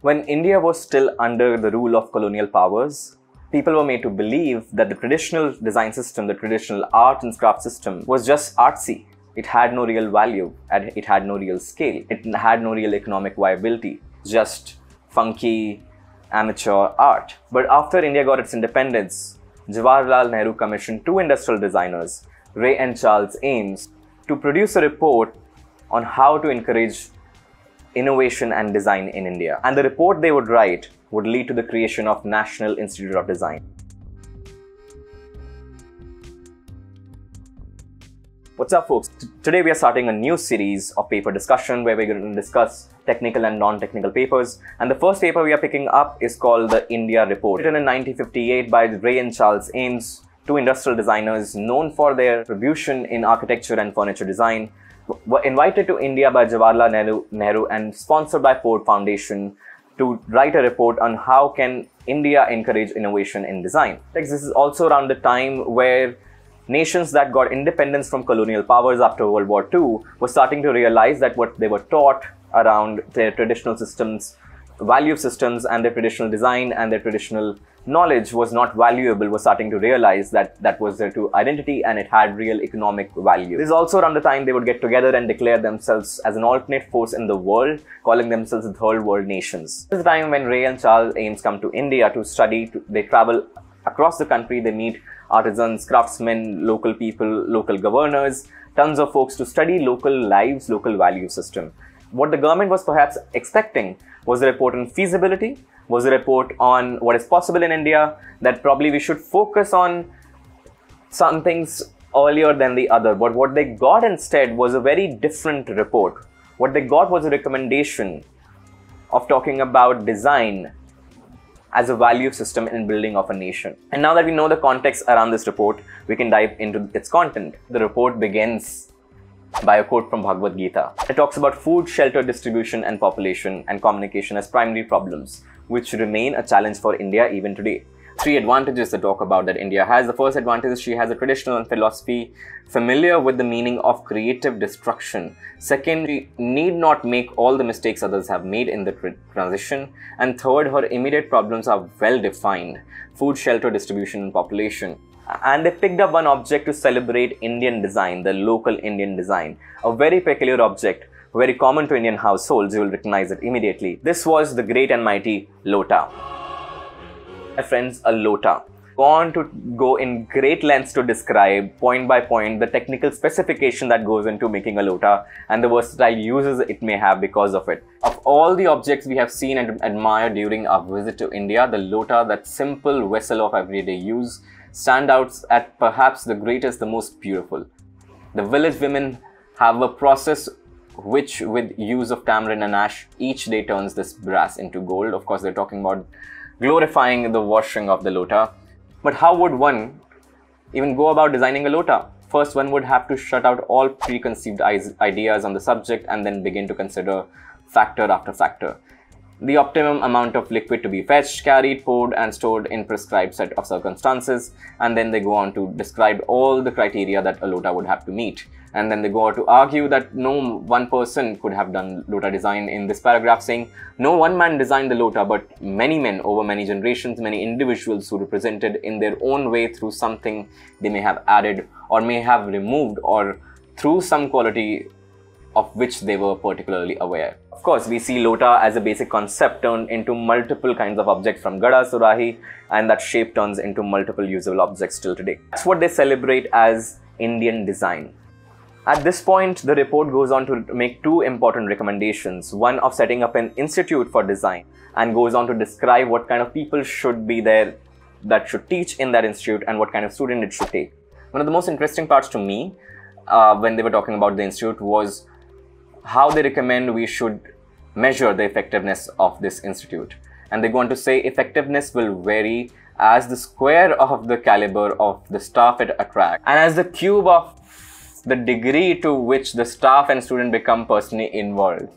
When India was still under the rule of colonial powers, people were made to believe that the traditional design system, the traditional art and craft system was just artsy. It had no real value and it had no real scale. It had no real economic viability, just funky amateur art. But after India got its independence, Jawaharlal Nehru commissioned two industrial designers, Ray and Charles Eames, to produce a report on how to encourage innovation and design in India. And the report they would write would lead to the creation of National Institute of Design. What's up folks? T- today we are starting a new series of paper discussion where we're going to discuss technical and non-technical papers. And the first paper we are picking up is called the India Report, written in 1958 by Ray and Charles Eames, two industrial designers known for their contribution in architecture and furniture design were invited to India by Jawaharlal Nehru, Nehru and sponsored by Ford Foundation to write a report on how can India encourage innovation in design. This is also around the time where nations that got independence from colonial powers after World War II were starting to realize that what they were taught around their traditional systems, value of systems and their traditional design and their traditional knowledge was not valuable was starting to realize that that was their true identity and it had real economic value. This is also around the time they would get together and declare themselves as an alternate force in the world, calling themselves the third world nations. This is the time when Ray and Charles Eames come to India to study. To, they travel across the country. They meet artisans, craftsmen, local people, local governors, tons of folks to study local lives, local value system. What the government was perhaps expecting was a report on feasibility, was a report on what is possible in India, that probably we should focus on some things earlier than the other. But what they got instead was a very different report. What they got was a recommendation of talking about design as a value system in building of a nation. And now that we know the context around this report, we can dive into its content. The report begins by a quote from Bhagavad Gita. It talks about food, shelter, distribution, and population and communication as primary problems, which remain a challenge for India even today. Three advantages to talk about that India has. The first advantage is she has a traditional philosophy familiar with the meaning of creative destruction. Second, she need not make all the mistakes others have made in the tr- transition. And third, her immediate problems are well defined food, shelter, distribution, and population and they picked up one object to celebrate Indian design, the local Indian design, a very peculiar object, very common to Indian households. You will recognize it immediately. This was the great and mighty lota. My friends, a lota. Go on to go in great lengths to describe point by point the technical specification that goes into making a lota and the versatile uses it may have because of it. Of all the objects we have seen and admired during our visit to India, the lota, that simple vessel of everyday use, stand out at perhaps the greatest, the most beautiful. The village women have a process which, with use of tamarind and ash, each day turns this brass into gold. Of course, they're talking about glorifying the washing of the lota. But how would one even go about designing a lota? First, one would have to shut out all preconceived ideas on the subject and then begin to consider factor after factor the optimum amount of liquid to be fetched, carried, poured, and stored in prescribed set of circumstances. And then they go on to describe all the criteria that a lota would have to meet. And then they go on to argue that no one person could have done lota design in this paragraph, saying no one man designed the lota, but many men over many generations, many individuals who represented in their own way through something they may have added or may have removed or through some quality of which they were particularly aware. Of course, we see Lota as a basic concept turned into multiple kinds of objects from Gada Surahi, and that shape turns into multiple usable objects till today. That's what they celebrate as Indian design. At this point, the report goes on to make two important recommendations one of setting up an institute for design, and goes on to describe what kind of people should be there that should teach in that institute and what kind of student it should take. One of the most interesting parts to me uh, when they were talking about the institute was how they recommend we should measure the effectiveness of this institute. And they go on to say effectiveness will vary as the square of the caliber of the staff it attracts and as the cube of the degree to which the staff and student become personally involved.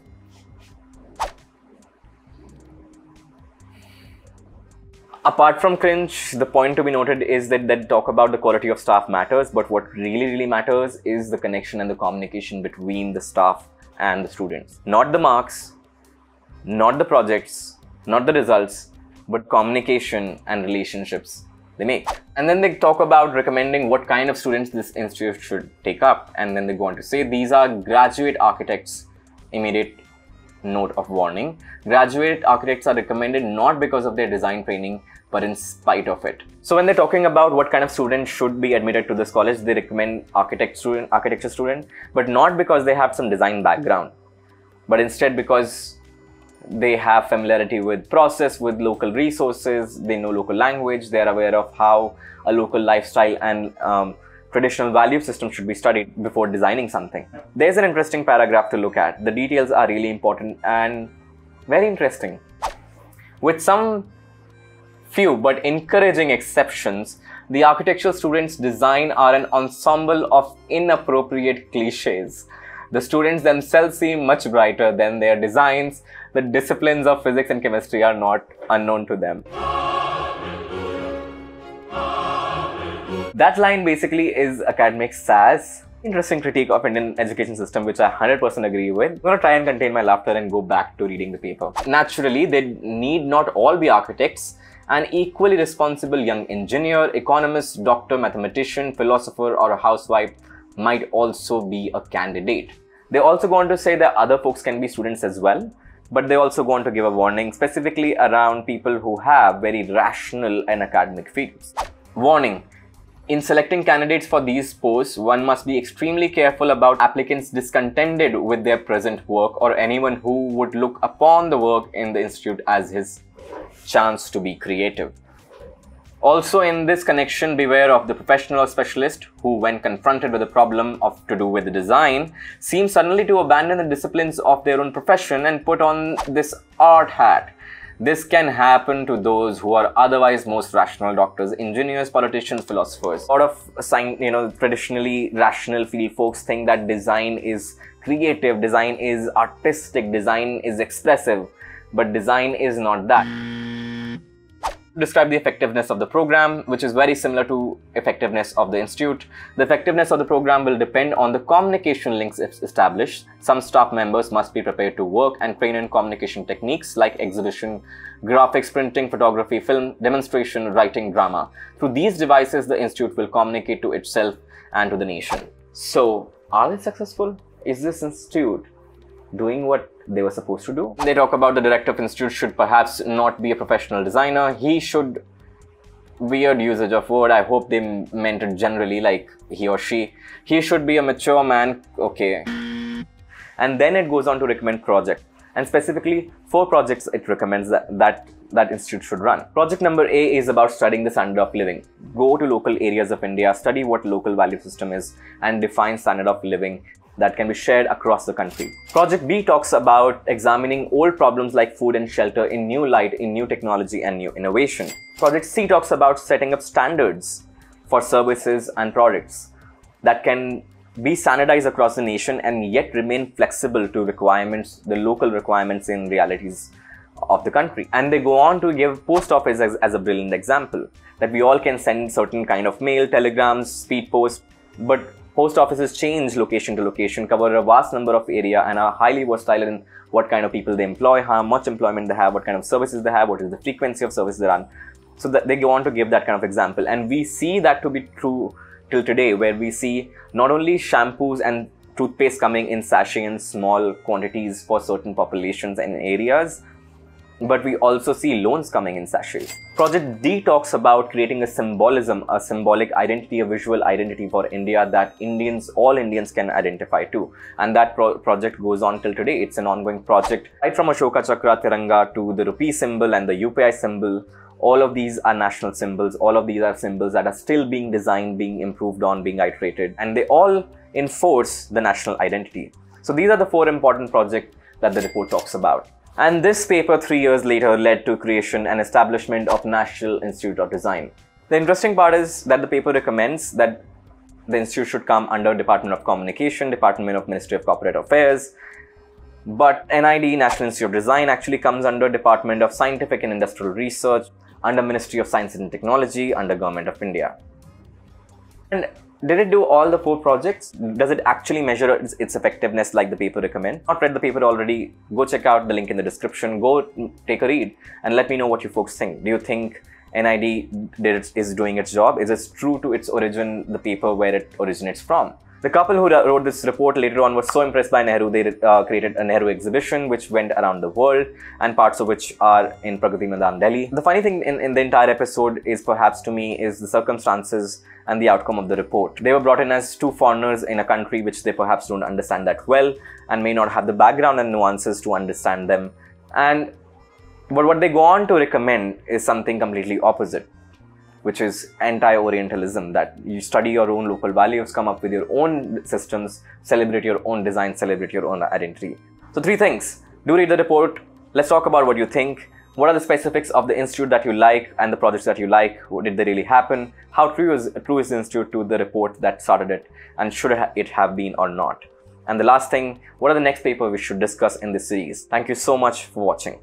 Apart from cringe, the point to be noted is that they talk about the quality of staff matters, but what really, really matters is the connection and the communication between the staff and the students. Not the marks, not the projects, not the results, but communication and relationships they make. And then they talk about recommending what kind of students this institute should take up. And then they go on to say these are graduate architects. Immediate note of warning. Graduate architects are recommended not because of their design training, but in spite of it. So when they're talking about what kind of student should be admitted to this college, they recommend architect student, architecture student, but not because they have some design background, but instead because they have familiarity with process, with local resources, they know local language, they're aware of how a local lifestyle and um, traditional value system should be studied before designing something. There's an interesting paragraph to look at. The details are really important and very interesting. With some few but encouraging exceptions, the architectural students' design are an ensemble of inappropriate cliches. The students themselves seem much brighter than their designs. The disciplines of physics and chemistry are not unknown to them. That line basically is academic sass. Interesting critique of Indian education system, which I 100% agree with. I'm gonna try and contain my laughter and go back to reading the paper. Naturally, they need not all be architects. An equally responsible young engineer, economist, doctor, mathematician, philosopher, or a housewife might also be a candidate. They also go on to say that other folks can be students as well, but they also go on to give a warning specifically around people who have very rational and academic fields. Warning in selecting candidates for these posts, one must be extremely careful about applicants discontented with their present work or anyone who would look upon the work in the institute as his chance to be creative. Also, in this connection, beware of the professional or specialist who, when confronted with a problem of to do with design, seem suddenly to abandon the disciplines of their own profession and put on this art hat this can happen to those who are otherwise most rational doctors, engineers, politicians, philosophers. A lot of you know, traditionally rational field folks think that design is creative, design is artistic, design is expressive, but design is not that describe the effectiveness of the program, which is very similar to effectiveness of the institute. The effectiveness of the program will depend on the communication links established. Some staff members must be prepared to work and train in communication techniques like exhibition, graphics, printing, photography, film, demonstration, writing, drama. Through these devices, the institute will communicate to itself and to the nation. So, are they successful? Is this institute doing what they were supposed to do. They talk about the director of institute should perhaps not be a professional designer. He should weird usage of word. I hope they meant it generally like he or she. He should be a mature man. Okay. And then it goes on to recommend project. And specifically, four projects it recommends that, that that institute should run. Project number A is about studying the standard of living. Go to local areas of India, study what local value system is, and define standard of living that can be shared across the country. Project B talks about examining old problems like food and shelter in new light, in new technology and new innovation. Project C talks about setting up standards for services and products that can be standardized across the nation and yet remain flexible to requirements, the local requirements in realities of the country. And they go on to give post office as, as a brilliant example that we all can send certain kind of mail, telegrams, speed post, but Post offices change location to location, cover a vast number of area and are highly versatile in what kind of people they employ, how much employment they have, what kind of services they have, what is the frequency of services they run. So that they go on to give that kind of example. And we see that to be true till today, where we see not only shampoos and toothpaste coming in sachet in small quantities for certain populations and areas, but we also see loans coming in sachets. Project D talks about creating a symbolism, a symbolic identity, a visual identity for India that Indians, all Indians can identify to. And that pro project goes on till today. It's an ongoing project. Right from Ashoka Chakra, Tiranga to the rupee symbol and the UPI symbol, all of these are national symbols. All of these are symbols that are still being designed, being improved on, being iterated, and they all enforce the national identity. So these are the four important projects that the report talks about. And this paper three years later led to creation and establishment of National Institute of Design. The interesting part is that the paper recommends that the institute should come under Department of Communication, Department of Ministry of Corporate Affairs, but NID, National Institute of Design, actually comes under Department of Scientific and Industrial Research, under Ministry of Science and Technology, under Government of India. And did it do all the four projects? Does it actually measure its, its, effectiveness like the paper recommend? Not read the paper already? Go check out the link in the description. Go take a read and let me know what you folks think. Do you think NID did, is doing its job? Is it true to its origin, the paper where it originates from? The couple who wrote this report later on were so impressed by Nehru, they uh, created a Nehru exhibition which went around the world and parts of which are in Pragati Maidan, Delhi. The funny thing in, in the entire episode is perhaps to me is the circumstances and the outcome of the report. They were brought in as two foreigners in a country which they perhaps don't understand that well and may not have the background and nuances to understand them. And but what they go on to recommend is something completely opposite which is anti-Orientalism, that you study your own local values, come up with your own systems, celebrate your own design, celebrate your own identity. So three things. Do read the report. Let's talk about what you think. What are the specifics of the institute that you like and the projects that you like? Did they really happen? How true is, true is the institute to the report that started it? And should it have been or not? And the last thing, what are the next paper we should discuss in this series? Thank you so much for watching.